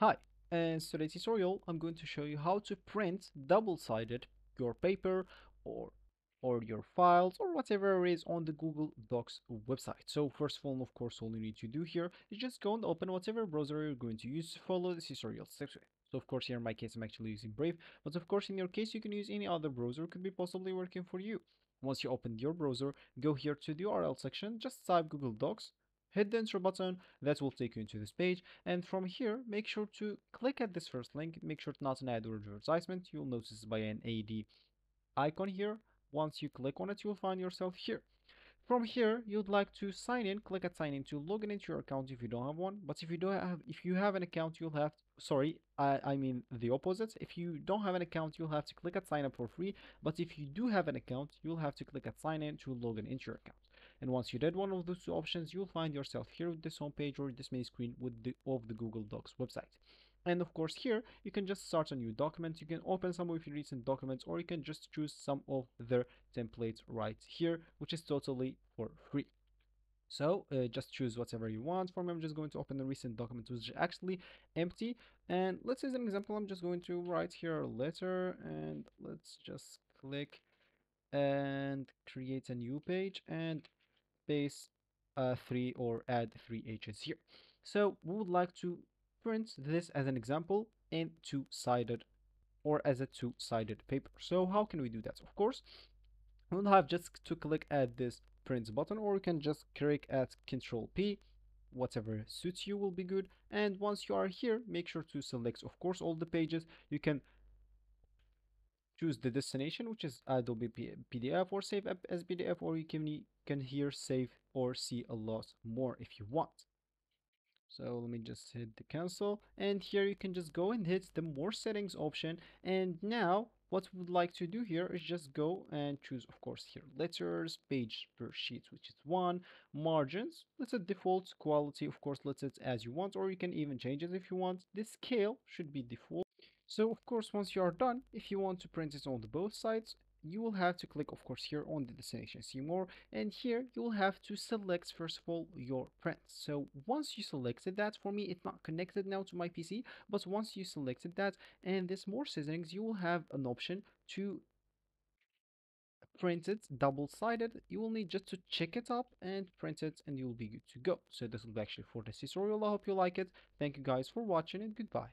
Hi, in today's tutorial I'm going to show you how to print double-sided your paper or or your files or whatever is on the Google Docs website. So first of all, of course, all you need to do here is just go and open whatever browser you're going to use to follow this tutorial steps. So of course here in my case I'm actually using Brave, but of course in your case you can use any other browser could be possibly working for you. Once you open your browser, go here to the URL section, just type Google Docs hit the enter button that will take you into this page. And from here make sure to click at this first link. Make sure it's not an ad or advertisement. You'll notice by an ad icon here. Once you click on it you'll find yourself here. From here you'd like to sign in. Click at sign in to log in into your account if you don't have one. But if you don't have if you have an account you'll have sorry I, I mean the opposite. If you don't have an account you'll have to click at sign up for free. But if you do have an account you'll have to click at sign in to log in into your account and once you did one of those two options you'll find yourself here with this home page or this main screen with the of the google docs website. And of course here you can just start a new document. You can open some of your recent documents or you can just choose some of their templates right here which is totally for free. So uh, just choose whatever you want for me i'm just going to open the recent document which is actually empty. And let's as an example. I'm just going to write here a letter and let's just click and create a new page. And space uh, 3 or add 3 h's here. So we would like to print this as an example in two-sided or as a two-sided paper. So how can we do that? Of course we'll have just to click at this print button or you can just click at control p whatever suits you will be good. And once you are here make sure to select of course all the pages. You can choose the destination which is Adobe PDF or save as PDF or you can can here save or see a lot more if you want. So let me just hit the cancel and here you can just go and hit the more settings option. And now what we would like to do here is just go and choose of course here letters page per sheet which is one margins let's default quality of course let's set as you want or you can even change it if you want. The scale should be default so of course once you are done if you want to print it on the both sides you will have to click of course here on the destination see more and here you will have to select first of all your print. So once you selected that for me it's not connected now to my pc but once you selected that and this more settings you will have an option to print it double-sided. You will need just to check it up and print it and you'll be good to go. So this will be actually for this tutorial. I hope you like it. Thank you guys for watching and goodbye